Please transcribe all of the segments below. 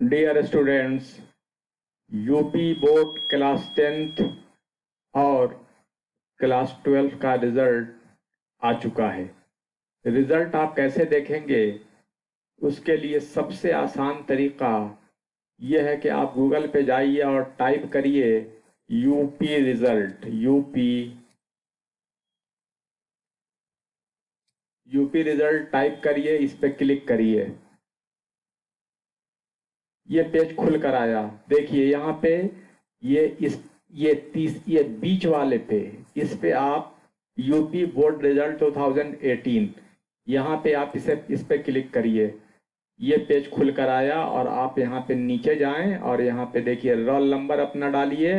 Dear students UP board class tenth और class twelfth का result आ चुका है। रिज़ल्ट आप कैसे देखेंगे? उसके लिए सबसे आसान तरीका यह है कि आप गूगल पे जाइए और टाइप करिए UP result UP UP result type करिए, इस पे क्लिक करिए। ये पेज खुल कर आया। देखिए, यहाँ पे ये इस, ये तीस, ये बीच वाले पे, इस पे आप यूपी बोर्ड रिज़ल्ट 2018 यहाँ पे आप इसे, इस पे क्लिक करिए। ये पेज खुल कर आया और आप यहाँ पे नीचे जाएँ और यहाँ पे देखिए रोल नंबर अपना डालिए।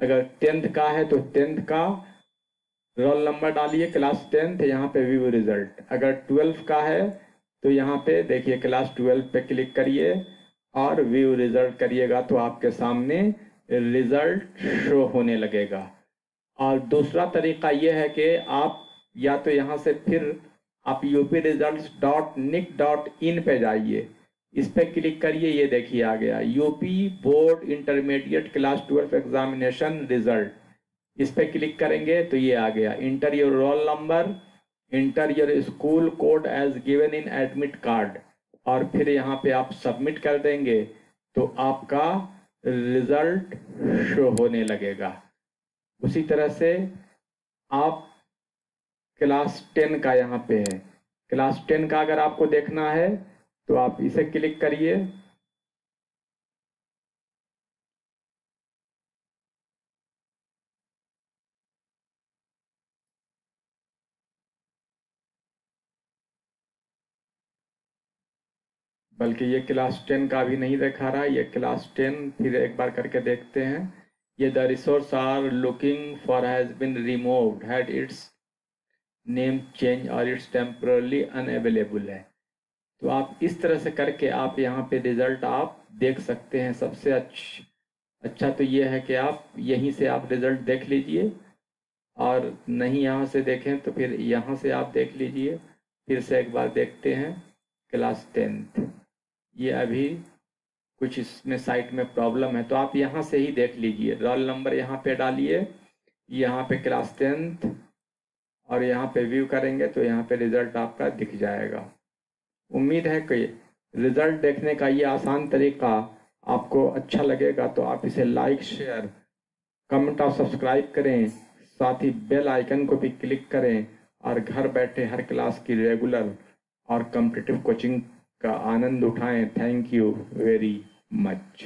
अगर टेंथ का है तो टेंथ का रोल नंबर डालिए क्लास टेंथ यहाँ पे व्यू रिज़ल्ट अगर ट्वेल्थ का है तो यहाँ पे देखिए क्लास ट्वेल्व पे क्लिक करिए। और व्यू रिज़ल्ट करिएगा तो आपके सामने रिज़ल्ट शो होने लगेगा। और दूसरा तरीका यह है कि आप या तो यहाँ से फिर आप UP result dot nic dot in पर जाइए। इस पर क्लिक करिए, ये देखिए आ गया UP board intermediate class twelve examination result इस पर क्लिक करेंगे तो ये आ गया। Enter your roll number enter your school code as given in admit card और फिर यहाँ पे आप सबमिट कर देंगे तो आपका रिज़ल्ट शो होने लगेगा। उसी तरह से आप क्लास टेन का यहाँ पे है। क्लास टेन का अगर आपको देखना है तो आप इसे क्लिक करिए। बल्कि ये क्लास टेन का भी नहीं दिखा रहा, ये क्लास टेन फिर एक बार करके देखते हैं। ये the resource are looking for has been removed, had its name change और इट्स टेम्परली अनअवेलेबल है। तो आप इस तरह से करके आप यहाँ पे रिज़ल्ट आप देख सकते हैं। सबसे अच्छा अच्छा तो ये है कि आप यहीं से आप रिज़ल्ट देख लीजिए और नहीं यहाँ से देखें तो फिर यहाँ से आप देख लीजिए, फिर से एक बार देखते हैं क्लास टेंथ। ये अभी कुछ इसमें साइट में प्रॉब्लम है तो आप यहाँ से ही देख लीजिए। रोल नंबर यहाँ पे डालिए, यहाँ पे क्लास टेंथ और यहाँ पे व्यू करेंगे तो यहाँ पे रिज़ल्ट आपका दिख जाएगा। उम्मीद है कि रिज़ल्ट देखने का ये आसान तरीका आपको अच्छा लगेगा तो आप इसे लाइक शेयर कमेंट और सब्सक्राइब करें। साथ ही बेल आइकन को भी क्लिक करें और घर बैठे हर क्लास की रेगुलर और कम्पिटिटिव कोचिंग का आनंद उठाएँ। Thank you very much